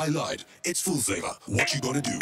I lied. It's full flavor. What you gonna do?